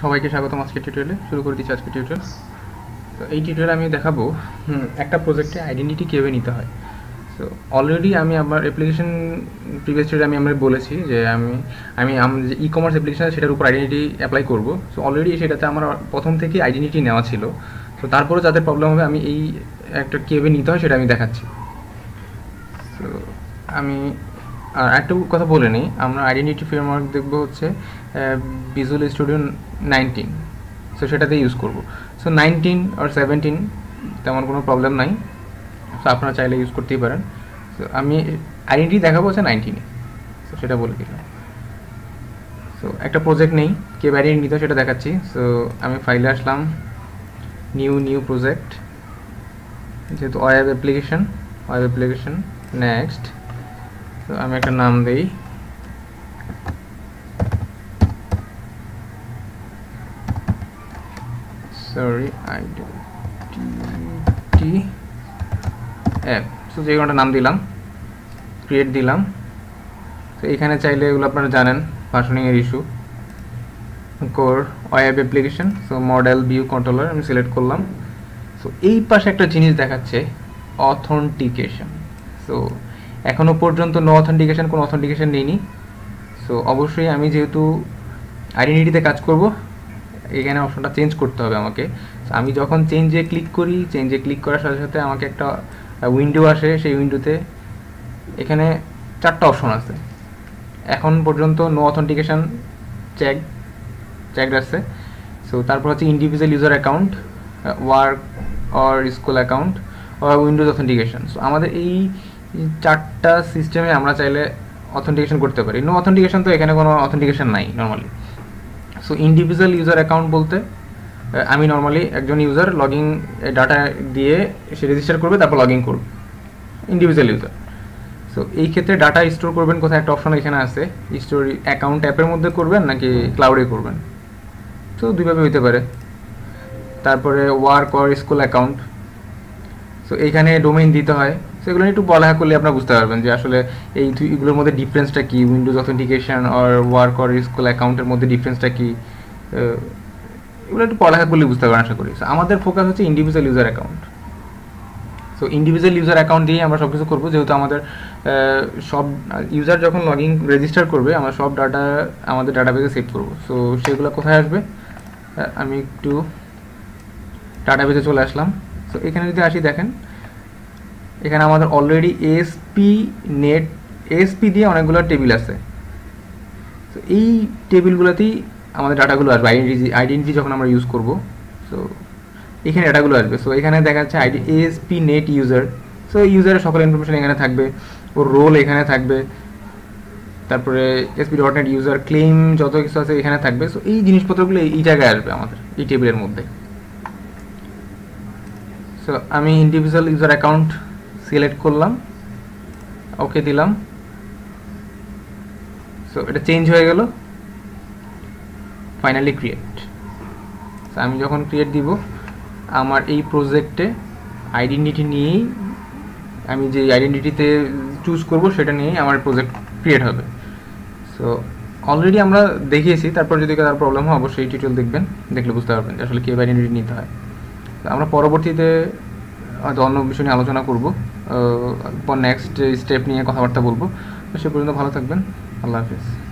সবাইকে স্বাগতম আজকে টিউটোরিয়ালে শুরু করে দিচ্ছি আজকে টিউটোরিয়াল তো এই টিউটোরিয়ালে আমি দেখাবো একটা প্রজেক্টে আইডেন্টিটি কীভাবে নিতে হয়। সো অলরেডি আমি আমার অ্যাপ্লিকেশন প্রিভিয়াস আমি আমরা বলেছি যে আমি আমি, আম- যে ই কমার্স অ্যাপ্লিকেশন সেটার উপর আইডেন্টিটি অ্যাপ্লাই করব। সো অলরেডি সেটাতে আমার প্রথম থেকে আইডেন্টিটি নেওয়া ছিল। তো তারপরে যাদের প্রবলেম হবে, আমি এই একটা কীভাবে নিতে হয় সেটা আমি দেখাচ্ছি। তো আমি আর একটা কথা বলে নিই, আমরা আইডেন্টিটি ফ্রেমওয়ার্ক দেখব হচ্ছে ভিজুয়াল স্টুডিও নাইনটিন সো সেটাতে ইউজ করব। সো নাইনটিন আর সেভেন্টিন তেমন কোনো প্রবলেম নাই সো আপনারা চাইলে ইউজ করতেই পারেন। সো আমি আইডেন্টিটি দেখাবো হচ্ছে নাইনটিনে সো সেটা বলে দিলাম। সো একটা প্রজেক্ট নেই, কে আইডেন্টি নিতে সেটা দেখাচ্ছি। সো আমি ফাইলে আসলাম নিউ নিউ প্রজেক্ট যেহেতু web application web application next তো আমি একটা নাম দেই। সরি আইডেন্টি অ্যাপ সো যে কোনোটা নাম দিলাম ক্রিয়েট দিলাম। তো এখানে চাইলে এগুলো আপনারা জানেন ভার্সনিংয়ের issue core web application so model view controller আমি সিলেক্ট করলাম। সো এই পাশে একটা জিনিস দেখাচ্ছে অথেন্টিকেশন সো এখনও পর্যন্ত নো অথেন্টিকেশন কোনো অথেন্টিকেশন নেইনি। সো অবশ্যই আমি যেহেতু আইডেন্টিটিতে কাজ করব, এখানে অপশনটা চেঞ্জ করতে হবে আমাকে। আমি যখন চেঞ্জে ক্লিক করি চেঞ্জে ক্লিক করার সাথে সাথে আমাকে একটা উইন্ডো আসে, সেই উইন্ডোতে এখানে চারটা অপশন আছে। এখন পর্যন্ত নো অথেন্টিকেশন চেক চেকড আছে। সো তারপর হচ্ছে individual user account work or school account or Windows authentication so আমাদের এই চারটা সিস্টেমে আমরা চাইলে অথেন্টিকেশন করতে পারি। নো অথেন্টিকেশন তো এখানে কোনো অথেন্টিকেশন নাই normally so individual user account বলতে আমি নর্মালি একজন ইউজার লগ ডাটা দিয়ে সে রেজিস্টার করবে, তারপর লগ ইন করবে। ইন্ডিভিজুয়াল ইউজার সো এই ক্ষেত্রে ডাটা স্টোর করবেন কোথায়? একটা অপশন এখানে আছে। স্টোর অ্যাকাউন্ট অ্যাপের মধ্যে করবেন নাকি ক্লাউডে করবেন? তো দুইভাবে হইতে পারে। তারপরে work or school account so এইখানে ডোমেইন দিতে হয়। সেগুলো একটু পড়ালেখা করলে আপনারা বুঝতে পারবেন যে আসলে এই এগুলোর মধ্যে ডিফারেন্সটা কী? উইন্ডোজ অথেন্টিকেশন আর ওয়ার্ক অর স্কুল অ্যাকাউন্টের মধ্যে ডিফারেন্সটা কী? এগুলো একটু পড়ালেখা করলে বুঝতে পারবেন আশা করি। আমাদের ফোকাস হচ্ছে individual user account so individual user account দিয়ে আমরা সব কিছু করব। যেহেতু আমাদের সব ইউজার যখন লগ ইন রেজিস্টার করবে, আমরা সব ডাটা আমাদের ডাটাবেসে সেভ করব। সো সেগুলো কোথায় আসবে? আমি একটু ডাটাবেসে চলে আসলাম। সো এখানে যদি আসি দেখেন এখানে আমাদের অলরেডি এসপি নেট এসপি দিয়ে অনেকগুলো টেবিল আছে। তো এই টেবিলগুলোতেই আমাদের ডাটাগুলো আসবে আইডেন্টি আইডেন্টি যখন আমরা ইউজ করব সো এখানে ডাটাগুলো আসবে। সো এখানে দেখা যাচ্ছে ID ASP net user so ইউজারের সকল ইনফরমেশন এখানে থাকবে, ওর রোল এখানে থাকবে, তারপরে SP dot net user claim যত কিছু আছে এখানে থাকবে। সো এই জিনিসপত্রগুলো এই জায়গায় আসবে আমাদের, এই টেবিলের মধ্যে। সো আমি ইন্ডিভিজুয়াল ইউজার অ্যাকাউন্ট সিলেক্ট করলাম ওকে দিলাম। সো এটা চেঞ্জ হয়ে গেল। ফাইনালি ক্রিয়েট আমি যখন ক্রিয়েট দিব, আমার এই প্রজেক্টে আইডেন্টিটি নিয়েই আমি যে আইডেন্টিটিতে চুজ করব, সেটা নিয়েই আমার প্রজেক্ট ক্রিয়েট হবে। সো অলরেডি আমরা দেখিয়েছি, তারপর যদি কারও প্রবলেম হয়, অবশ্যই টিউটোরিয়াল দেখবেন, দেখলে বুঝতে পারবেন যে আসলে কীভাবে আইডেন্টিটি নিতে হয়। আমরা পরবর্তীতে হয়তো অন্য বিষয় নিয়ে আলোচনা করব। নেক্সট স্টেপ নিয়ে কথাবার্তা বলব। সে পর্যন্ত ভালো থাকবেন। আল্লাহ হাফিজ।